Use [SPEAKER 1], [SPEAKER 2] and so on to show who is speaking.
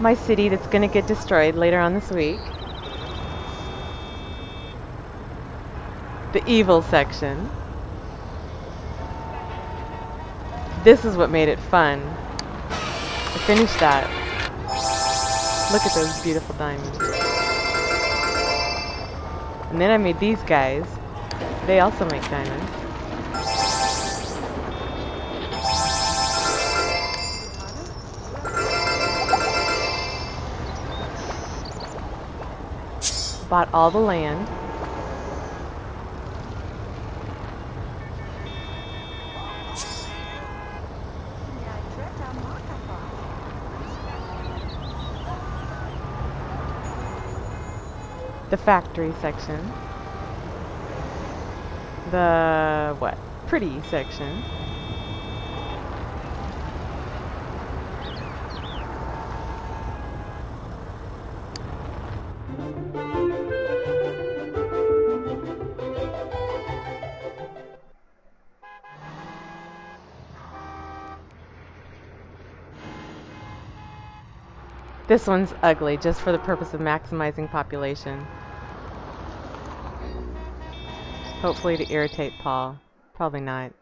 [SPEAKER 1] my city that's going to get destroyed later on this week. The evil section. This is what made it fun. I finished that. Look at those beautiful diamonds. And then I made these guys. They also make diamonds. Bought all the land. The factory section. The, what? Pretty section. This one's ugly, just for the purpose of maximizing population. Hopefully to irritate Paul. Probably not.